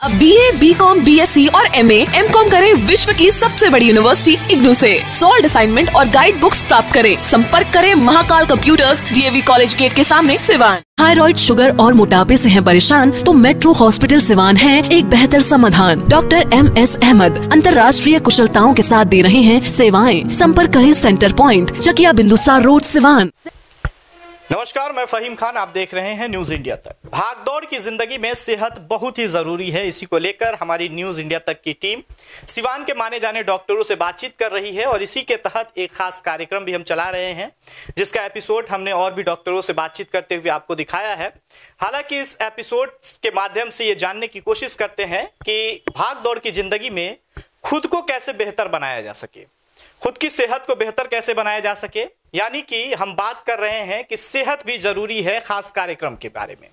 अब B A B com B S C और M A M com करे विश्व की सबसे बड़ी यूनिवर्सिटी इग्नू से। सॉल्ड असाइनमेंट और गाइड बुक्स प्राप्त करें। संपर्क करें Mahakal computers DAV college gate के सामने सिवान थायराइड शुगर और मोटापे से हैं परेशान तो मेट्रो हॉस्पिटल सिवान है एक बेहतर समाधान। डॉक्टर एम एस अहमद अंतर्राष्ट्रीय कुशलताओं के साथ दे रहे हैं सेवाएँ संपर्क करें centre point Chakiya Bindusar road Siwan नमस्कार, मैं फहीम खान, आप देख रहे हैं न्यूज़ इंडिया तक। भागदौड़ की ज़िंदगी में सेहत बहुत ही ज़रूरी है, इसी को लेकर हमारी न्यूज़ इंडिया तक की टीम सिवान के माने जाने डॉक्टरों से बातचीत कर रही है और इसी के तहत एक खास कार्यक्रम भी हम चला रहे हैं, जिसका एपिसोड हमने और भी डॉक्टरों से बातचीत करते हुए आपको दिखाया है। हालाँकि इस एपिसोड के माध्यम से ये जानने की कोशिश करते हैं कि भाग की ज़िंदगी में खुद को कैसे बेहतर बनाया जा सके। खुद की सेहत को बेहतर कैसे बनाया जा सके? यानी कि हम बात कर रहे हैं कि सेहत भी ज़रूरी है खास कार्यक्रम के बारे में।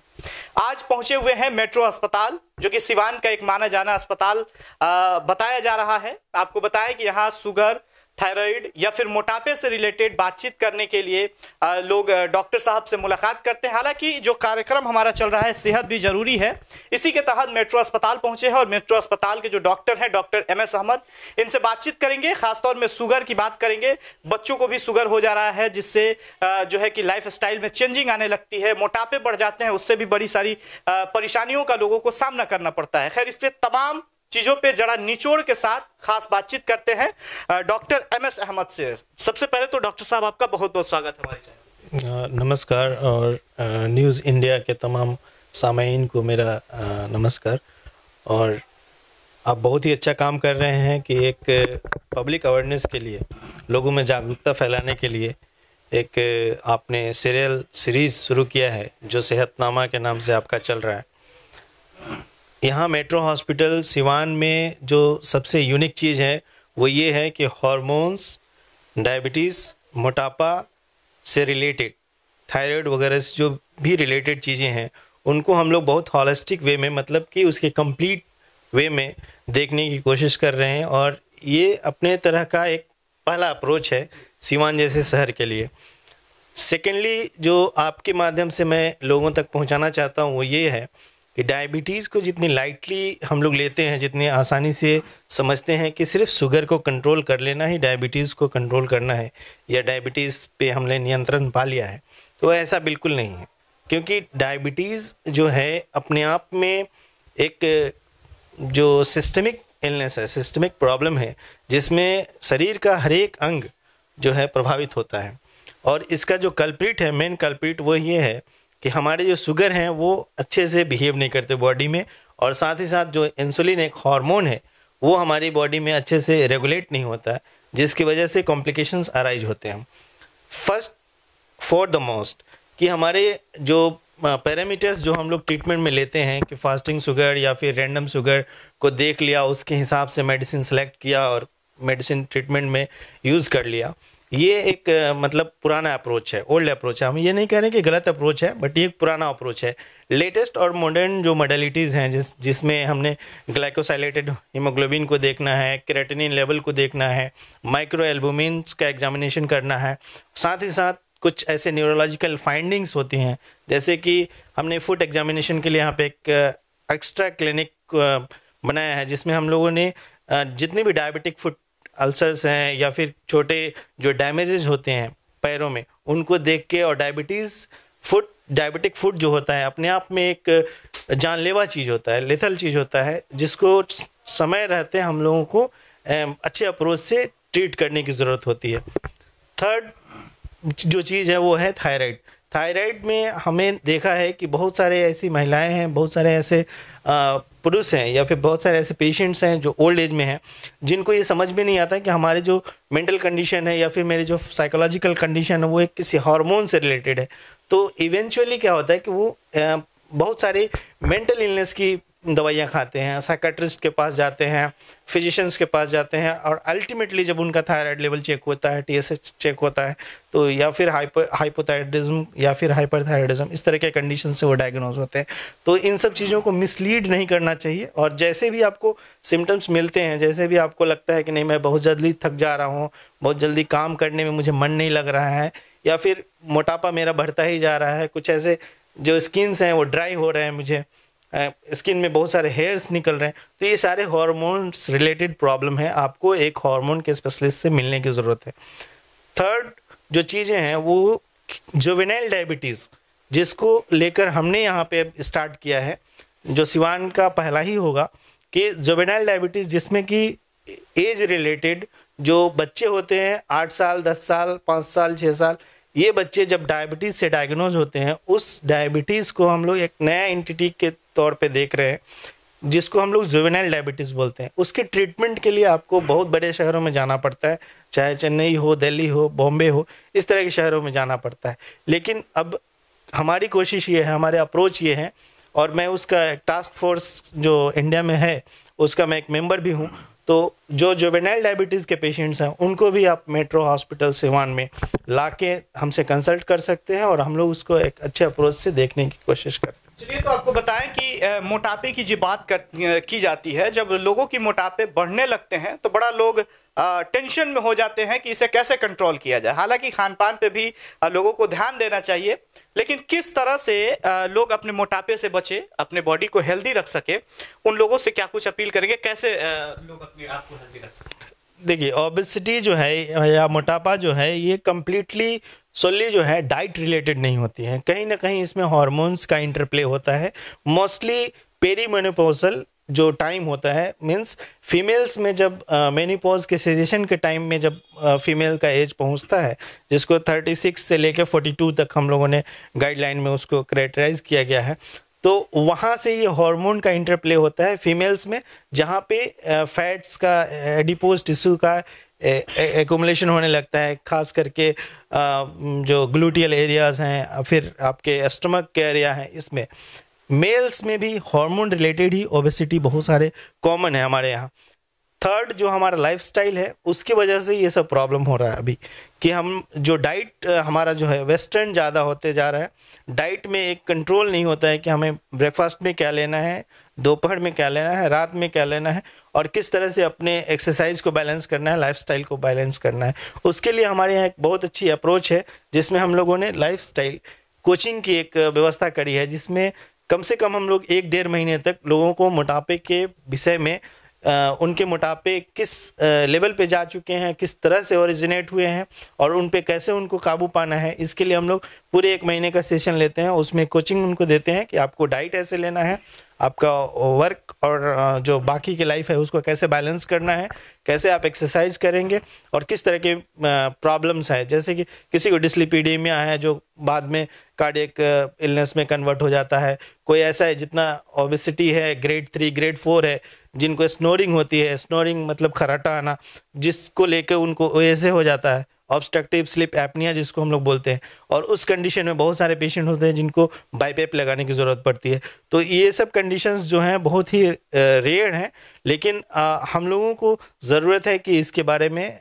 आज पहुँचे हुए हैं मेट्रो अस्पताल, जो कि सिवान का एक माना जाना अस्पताल बताया जा रहा है। आपको बताया कि यहाँ सुगर थायराइड या फिर मोटापे से रिलेटेड बातचीत करने के लिए लोग डॉक्टर साहब से मुलाकात करते हैं। हालाँकि जो कार्यक्रम हमारा चल रहा है, सेहत भी ज़रूरी है। इसी के तहत मेट्रो अस्पताल पहुँचे हैं और मेट्रो अस्पताल के जो डॉक्टर हैं, डॉक्टर एम एस अहमद, इनसे बातचीत करेंगे। खासतौर में शुगर की बात करेंगे। बच्चों को भी शुगर हो जा रहा है, जिससे जो है कि लाइफ में चेंजिंग आने लगती है, मोटापे बढ़ जाते हैं, उससे भी बड़ी सारी परेशानियों का लोगों को सामना करना पड़ता है। खैर, इस पर तमाम चीज़ों पे जरा निचोड़ के साथ खास बातचीत करते हैं। डॉक्टर एम एस अहमद से। सबसे पहले तो डॉक्टर साहब, आपका बहुत बहुत स्वागत चैनल नमस्कार और न्यूज़ इंडिया के तमाम सामीन को मेरा नमस्कार। और आप बहुत ही अच्छा काम कर रहे हैं कि एक पब्लिक अवेयरनेस के लिए, लोगों में जागरूकता फैलाने के लिए एक आपने सीरियल सीरीज़ शुरू किया है, जो सेहतनामा के नाम से आपका चल रहा है। यहाँ मेट्रो हॉस्पिटल सिवान में जो सबसे यूनिक चीज़ है, वो ये है कि हॉर्मोन्स डायबिटीज़ मोटापा से रिलेटेड थायराइड वगैरह से जो भी रिलेटेड चीज़ें हैं, उनको हम लोग बहुत हॉलिस्टिक वे में मतलब कि उसके कंप्लीट वे में देखने की कोशिश कर रहे हैं और ये अपने तरह का एक पहला अप्रोच है सिवान जैसे शहर के लिए। सेकेंडली जो आपके माध्यम से मैं लोगों तक पहुंचाना चाहता हूँ, वो ये है कि डायबिटीज़ को जितनी लाइटली हम लोग लेते हैं, जितनी आसानी से समझते हैं कि सिर्फ़ शुगर को कंट्रोल कर लेना ही डायबिटीज़ को कंट्रोल करना है, या डायबिटीज़ पे हमने नियंत्रण पा लिया है तो ऐसा बिल्कुल नहीं है। क्योंकि डायबिटीज़ जो है, अपने आप में एक, जो सिस्टमिक इलनेस है सिस्टमिक प्रॉब्लम है, जिसमें शरीर का हर एक अंग जो है प्रभावित होता है। और इसका जो कल्प्रिट है मेन कल्प्रिट वो ये है कि हमारे जो शुगर हैं, वो अच्छे से बिहेव नहीं करते बॉडी में और साथ ही साथ जो इंसुलिन एक हार्मोन है, वो हमारी बॉडी में अच्छे से रेगुलेट नहीं होता है जिसकी वजह से कॉम्प्लिकेशंस अराइज होते हैं। फ़र्स्ट फॉर द मोस्ट कि हमारे जो पैरामीटर्स जो हम लोग ट्रीटमेंट में लेते हैं, कि फास्टिंग शुगर या फिर रैंडम शुगर को देख लिया, उसके हिसाब से मेडिसिन सेलेक्ट किया और मेडिसिन ट्रीटमेंट में यूज़ कर लिया ये एक मतलब पुराना अप्रोच है ओल्ड अप्रोच है। हम ये नहीं कह रहे कि गलत अप्रोच है बट ये एक पुराना अप्रोच है। लेटेस्ट और मॉडर्न जो मॉडलिटीज़ हैं, जिस, जिसमें हमने ग्लाइकोसाइलेटेड हीमोग्लोबिन को देखना है क्रेटिनिन लेवल को देखना है माइक्रो एल्बुमिन्स का एग्जामिनेशन करना है, साथ ही साथ कुछ ऐसे न्यूरोलॉजिकल फाइंडिंग्स होती हैं, जैसे कि हमने फुट एग्जामिनेशन के लिए यहाँ पे एक एक्स्ट्रा क्लिनिक बनाया है, जिसमें हम लोगों ने जितने भी डायबिटिक फुट अल्सर्स हैं या फिर छोटे जो डैमेजेस होते हैं पैरों में, उनको देख के और डायबिटीज़ फुट डायबिटिक फुट जो होता है, अपने आप में एक जानलेवा चीज़ होता है लेथल चीज़ होता है, जिसको समय रहते हम लोगों को अच्छे अप्रोच से ट्रीट करने की ज़रूरत होती है। थर्ड जो चीज़ है वो है थायराइड थायराइड में हमें देखा है कि बहुत सारे ऐसी महिलाएँ हैं, बहुत सारे ऐसे पुरुष हैं या फिर बहुत सारे ऐसे पेशेंट्स हैं जो ओल्ड एज में हैं, जिनको ये समझ में नहीं आता कि हमारे जो मेंटल कंडीशन है या फिर मेरे जो साइकोलॉजिकल कंडीशन है, वो एक किसी हार्मोन से रिलेटेड है। तो इवेंचुअली क्या होता है कि वो बहुत सारे मेंटल इलनेस की दवाइयाँ खाते हैं साइकाट्रिस्ट के पास जाते हैं फिजिशियंस के पास जाते हैं और अल्टीमेटली जब उनका थायराइड लेवल चेक होता है टी चेक होता है तो या फिर हाइपर या फिर हाइपरथायरिज्म इस तरह के कंडीशन से वो डायग्नोज होते हैं। तो इन सब चीज़ों को मिसलीड नहीं करना चाहिए और जैसे भी आपको सिम्टम्स मिलते हैं, जैसे भी आपको लगता है कि नहीं, मैं बहुत जल्दी थक जा रहा हूँ, बहुत जल्दी काम करने में मुझे मन नहीं लग रहा है, या फिर मोटापा मेरा बढ़ता ही जा रहा है, कुछ ऐसे जो स्किन्स हैं वो ड्राई हो रहे हैं मुझे स्किन में बहुत सारे हेयर्स निकल रहे हैं। तो ये सारे हॉर्मोन्स रिलेटेड प्रॉब्लम है। आपको एक हार्मोन के स्पेशलिस्ट से मिलने की ज़रूरत है। थर्ड जो चीज़ें हैं, वो जोवेनाइल डायबिटीज़ जिसको लेकर हमने यहाँ पे स्टार्ट किया है, जो सिवान का पहला ही होगा, कि जोवेनाइल डायबिटीज़ जिसमें कि एज रिलेटेड जो बच्चे होते हैं, आठ साल, दस साल, पाँच साल छः साल, ये बच्चे जब डायबिटीज़ से डायग्नोज होते हैं, उस डायबिटीज़ को हम लोग एक नया एंटिटी के तौर पे देख रहे हैं, जिसको हम लोग जुवेनाइल डायबिटीज़ बोलते हैं। उसके ट्रीटमेंट के लिए आपको बहुत बड़े शहरों में जाना पड़ता है, चाहे चेन्नई हो, दिल्ली हो, बॉम्बे हो, इस तरह के शहरों में जाना पड़ता है। लेकिन अब हमारी कोशिश ये है, हमारे अप्रोच ये है, और मैं उसका एक टास्क फोर्स जो इंडिया में है, उसका मैं एक मेंबर भी हूँ तो जो जोवेनाइल डायबिटीज़ के पेशेंट्स हैं, उनको भी आप मेट्रो हॉस्पिटल सिवान में ला के हमसे कंसल्ट कर सकते हैं, और हम लोग उसको एक अच्छे अप्रोच से देखने की कोशिश करते हैं। चलिए तो आपको बताएँ कि मोटापे की जो बात कर, की जाती है। जब लोगों की मोटापे बढ़ने लगते हैं तो बड़ा लोग टेंशन में हो जाते हैं कि इसे कैसे कंट्रोल किया जाए। हालाँकि खान पान पे भी लोगों को ध्यान देना चाहिए लेकिन किस तरह से लोग अपने मोटापे से बचे अपने बॉडी को हेल्दी रख सके उन लोगों से क्या कुछ अपील करेंगे? कैसे लोग अपने आप को हेल्दी रख सके? देखिए ओबिसिटी जो है या मोटापा जो है ये कम्प्लीटली सोली जो है डाइट रिलेटेड नहीं होती है। कहीं ना कहीं इसमें हॉर्मोन्स का इंटरप्ले होता है। मोस्टली पेरीमोनोपोजल जो टाइम होता है मीन्स फीमेल्स में जब मेनीपोज के सजेशन के टाइम में जब फीमेल का एज पहुँचता है, जिसको 36 से लेकर 42 तक हम लोगों ने गाइडलाइन में उसको क्रेटराइज किया गया है तो वहाँ से ये हार्मोन का इंटरप्ले होता है फीमेल्स में, जहाँ पे फैट्स का एडिपोज टिश्यू का एकोमलेशन होने लगता है, खास करके जो ग्लूटियल एरियाज़ हैं, फिर आपके स्टमक के एरिया हैं, इसमें। मेल्स में भी हार्मोन रिलेटेड ही ओबेसिटी बहुत सारे कॉमन है हमारे यहाँ। थर्ड जो हमारा लाइफ है, उसकी वजह से ये सब प्रॉब्लम हो रहा है अभी। कि हम जो डाइट हमारा जो है वेस्टर्न ज़्यादा होते जा रहा है। डाइट में एक कंट्रोल नहीं होता है कि हमें ब्रेकफास्ट में क्या लेना है, दोपहर में क्या लेना है, रात में क्या लेना है, और किस तरह से अपने एक्सरसाइज को बैलेंस करना है लाइफ को बैलेंस करना है। उसके लिए हमारे यहाँ एक बहुत अच्छी अप्रोच है, जिसमें हम लोगों ने लाइफ कोचिंग की एक व्यवस्था करी है, जिसमें कम से कम हम लोग एक डेढ़ महीने तक लोगों को मोटापे के विषय में उनके मोटापे किस लेवल पे जा चुके हैं, किस तरह से ओरिजिनेट हुए हैं और उन पे कैसे उनको काबू पाना है, इसके लिए हम लोग पूरे एक महीने का सेशन लेते हैं। उसमें कोचिंग उनको देते हैं कि आपको डाइट ऐसे लेना है आपका वर्क और जो बाकी की लाइफ है, उसको कैसे बैलेंस करना है, कैसे आप एक्सरसाइज करेंगे और किस तरह के प्रॉब्लम्स है? जैसे कि किसी को डिस्लिपीडीमिया है, जो बाद में कार्डियक इलनेस में कन्वर्ट हो जाता है, कोई ऐसा है जितना ओबिसिटी है ग्रेड थ्री ग्रेड फोर है, जिनको स्नोरिंग होती है स्नोरिंग मतलब खराटा आना, जिसको लेकर उनको, ऐसे हो जाता है। ऑब्स्ट्रक्टिव स्लिप एपनिया जिसको हम लोग बोलते हैं। और उस कंडीशन में बहुत सारे पेशेंट होते हैं जिनको बाईपेप लगाने की ज़रूरत पड़ती है। तो ये सब कंडीशंस जो हैं, बहुत ही रेयर हैं। लेकिन हम लोगों को ज़रूरत है कि इसके बारे में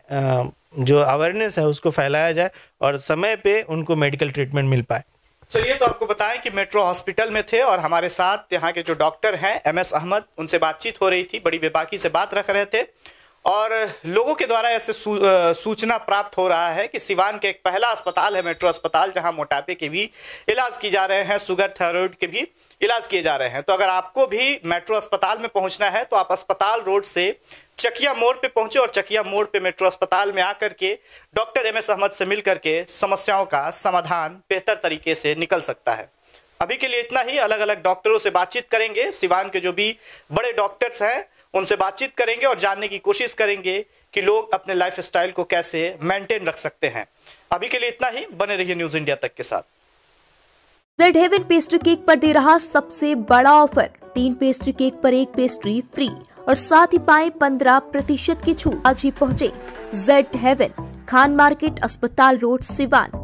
जो अवेयरनेस है, उसको फैलाया जाए और समय पे उनको मेडिकल ट्रीटमेंट मिल पाए। चलिए तो आपको बताएँ कि मेट्रो हॉस्पिटल में थे और हमारे साथ यहाँ के जो डॉक्टर हैं एम एस अहमद उनसे बातचीत हो रही थी, बड़ी बेबाकी से बात रख रहे थे। और लोगों के द्वारा ऐसे सू, सूचना प्राप्त हो रहा है कि सिवान के एक पहला अस्पताल है मेट्रो अस्पताल जहाँ मोटापे के भी इलाज किए जा रहे हैं शुगर थायराइड के भी इलाज किए जा रहे हैं। तो अगर आपको भी मेट्रो अस्पताल में पहुँचना है तो आप अस्पताल रोड से चकिया मोड़ पे पहुँचे और चकिया मोड़ पे मेट्रो अस्पताल में आकर के डॉक्टर एम एस अहमद से मिल करके समस्याओं का समाधान बेहतर तरीके से निकल सकता है। अभी के लिए इतना ही। अलग अलग डॉक्टरों से बातचीत करेंगे। सिवान के जो भी बड़े डॉक्टर्स हैं उनसे बातचीत करेंगे और जानने की कोशिश करेंगे कि लोग अपने लाइफ स्टाइल को कैसे मेंटेन रख सकते हैं। अभी के लिए इतना ही। बने रहिए न्यूज़ इंडिया तक के साथ। जेड हेवन पेस्ट्री केक पर दे रहा सबसे बड़ा ऑफ़र तीन पेस्ट्री केक पर एक पेस्ट्री फ्री और साथ ही पाए पंद्रह प्रतिशत की छूट। आज ही पहुँचे जेड हेवन खान मार्केट अस्पताल रोड, सिवान।